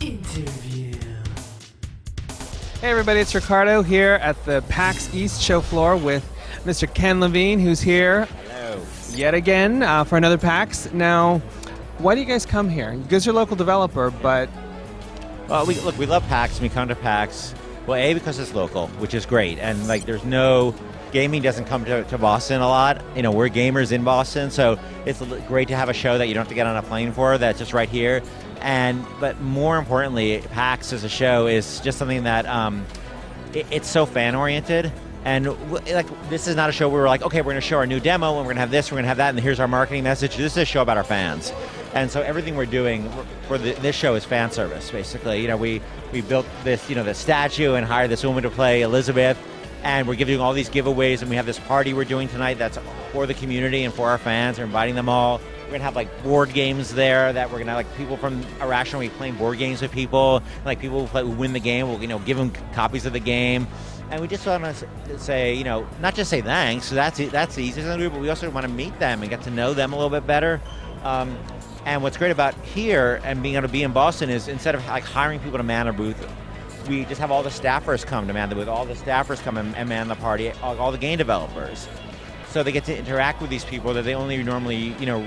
Interview. Hey everybody, it's Ricardo here at the PAX East show floor with Mr. Ken Levine, who's here Hello. yet again uh, for another PAX. Now, why do you guys come here? You guys are a local developer, but Well, we look, we love PAX, and we come to PAX. Well, a because it's local, which is great, and like there's no gaming doesn't come to, to Boston a lot. You know, we're gamers in Boston, so it's great to have a show that you don't have to get on a plane for. That's just right here. And but more importantly, PAX as a show is just something that um, it, it's so fan oriented. And like this is not a show where we're like, okay, we're going to show our new demo, and we're going to have this, we're going to have that, and here's our marketing message. This is a show about our fans, and so everything we're doing for the, this show is fan service, basically. You know, we we built this, you know, the statue and hired this woman to play Elizabeth, and we're giving all these giveaways, and we have this party we're doing tonight that's for the community and for our fans. We're inviting them all. We're gonna have like board games there that we're gonna like people from Irrational Week playing board games with people, like people who, play, who win the game. We'll you know give them copies of the game, and we just want to say you know not just say thanks. So that's that's the easiest thing to do, but we also want to meet them and get to know them a little bit better. Um, and what's great about here and being able to be in Boston is instead of like hiring people to man a booth, we just have all the staffers come to man the booth. All the staffers come and, and man the party. All, all the game developers, so they get to interact with these people that they only normally you know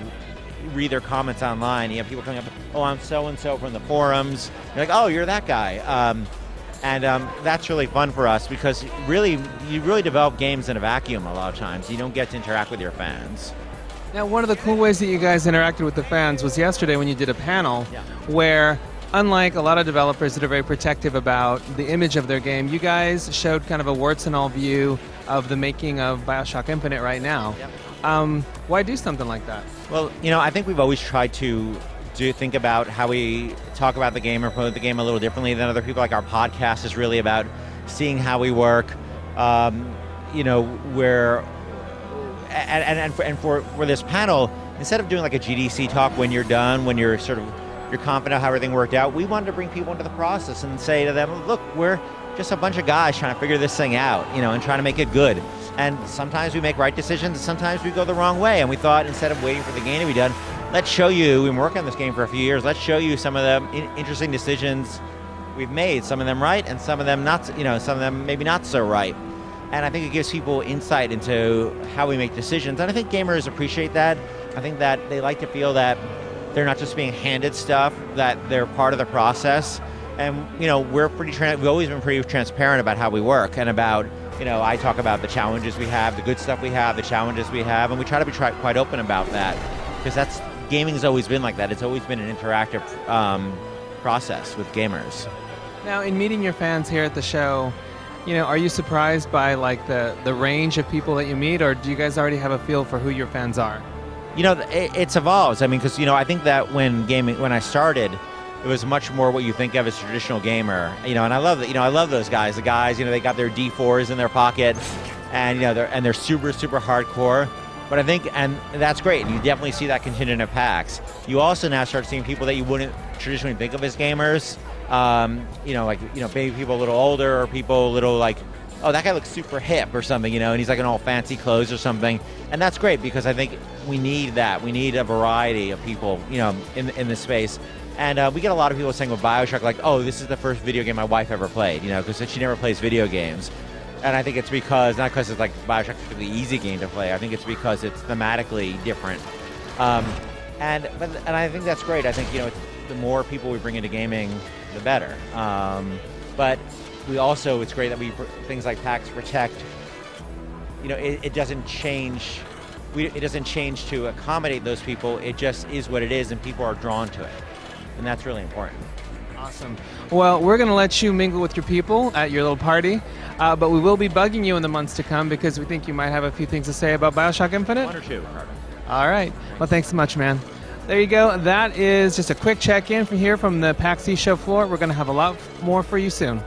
read their comments online. You have people coming up, oh, I'm so and so from the forums. You're like, oh, you're that guy. Um, and um, that's really fun for us because really, you really develop games in a vacuum a lot of times. You don't get to interact with your fans. now one of the cool ways that you guys interacted with the fans was yesterday when you did a panel Yeah. where unlike a lot of developers that are very protective about the image of their game, you guys showed kind of a warts and all view of the making of BioShock Infinite right now. Yep. Um, why do something like that? Well, you know, I think we've always tried to do think about how we talk about the game or promote the game a little differently than other people. Like our podcast is really about seeing how we work. Um, you know, where and and, and, for, and for for this panel, instead of doing like a GDC talk when you're done, when you're sort of you're confident how everything worked out, we wanted to bring people into the process and say to them, look, we're just a bunch of guys trying to figure this thing out, you know, and trying to make it good. And sometimes we make right decisions, and sometimes we go the wrong way. And we thought instead of waiting for the game to be done, let's show you. We've been working on this game for a few years. Let's show you some of the in- interesting decisions we've made. Some of them right, and some of them not. You know, some of them maybe not so right. And I think it gives people insight into how we make decisions. And I think gamers appreciate that. I think that they like to feel that they're not just being handed stuff, that they're part of the process. And you know, we're pretty. Tra- we've always been pretty transparent about how we work and about. You know, I talk about the challenges we have, the good stuff we have, the challenges we have, and we try to be try- quite open about that because that's gaming has always been like that. It's always been an interactive um, process with gamers. Now, in meeting your fans here at the show, you know, are you surprised by like the the range of people that you meet, or do you guys already have a feel for who your fans are? You know, it, it's evolves. I mean, because you know, I think that when gaming, when I started, it was much more what you think of as a traditional gamer. You know, and I love that. You know, I love those guys. The guys, you know, they got their D4s in their pocket, and you know, they're and they're super super hardcore. But I think, and that's great. You definitely see that contingent of PAX. You also now start seeing people that you wouldn't traditionally think of as gamers. Um, you know, like you know, maybe people a little older or people a little like oh, that guy looks super hip or something, you know, and he's like in all fancy clothes or something. And that's great because I think we need that. We need a variety of people, you know, in, in the space. And uh, we get a lot of people saying with Bioshock, like, oh, this is the first video game my wife ever played, you know, because she never plays video games. And I think it's because, not because it's like Bioshock's a really easy game to play, I think it's because it's thematically different. Um, and, but, and I think that's great. I think, you know, the more people we bring into gaming, the better. Um, but we also it's great that we things like PAX Protect. You know, it, it doesn't change. We, it doesn't change to accommodate those people. It just is what it is, and people are drawn to it, and that's really important. Awesome. Well, we're going to let you mingle with your people at your little party, uh, but we will be bugging you in the months to come because we think you might have a few things to say about Bioshock Infinite. One or two, All right. Well, thanks so much, man. There you go. That is just a quick check in from here from the PAX East show floor. We're going to have a lot more for you soon.